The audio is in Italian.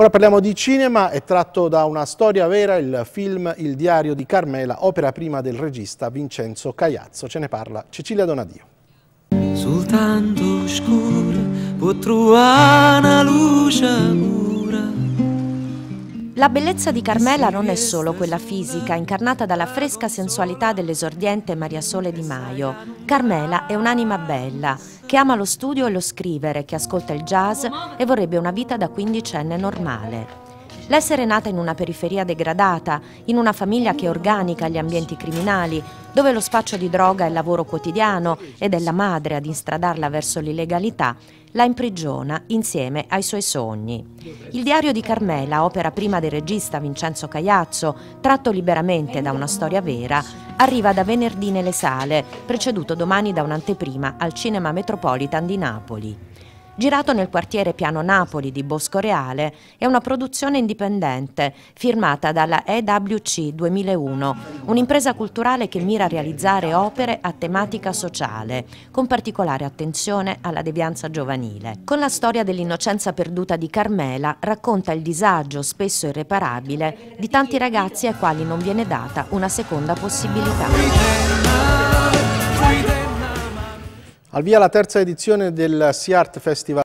Ora parliamo di cinema, è tratto da una storia vera il film Il diario di Carmela, opera prima del regista Vincenzo Cagliazzo. Ce ne parla Cecilia Donadio. Soltanto scuro può trovare una luce la bellezza di Carmela non è solo quella fisica, incarnata dalla fresca sensualità dell'esordiente Maria Sole Di Maio. Carmela è un'anima bella, che ama lo studio e lo scrivere, che ascolta il jazz e vorrebbe una vita da quindicenne normale. L'essere nata in una periferia degradata, in una famiglia che organica gli ambienti criminali, dove lo spaccio di droga è il lavoro quotidiano ed è la madre ad instradarla verso l'illegalità, la imprigiona insieme ai suoi sogni. Il diario di Carmela, opera prima del regista Vincenzo Cagliazzo, tratto liberamente da una storia vera, arriva da venerdì nelle sale, preceduto domani da un'anteprima al Cinema Metropolitan di Napoli. Girato nel quartiere Piano Napoli di Bosco Reale, è una produzione indipendente firmata dalla EWC 2001, un'impresa culturale che mira a realizzare opere a tematica sociale, con particolare attenzione alla devianza giovanile. Con la storia dell'innocenza perduta di Carmela racconta il disagio, spesso irreparabile, di tanti ragazzi ai quali non viene data una seconda possibilità. Al via la terza edizione del Sea Art Festival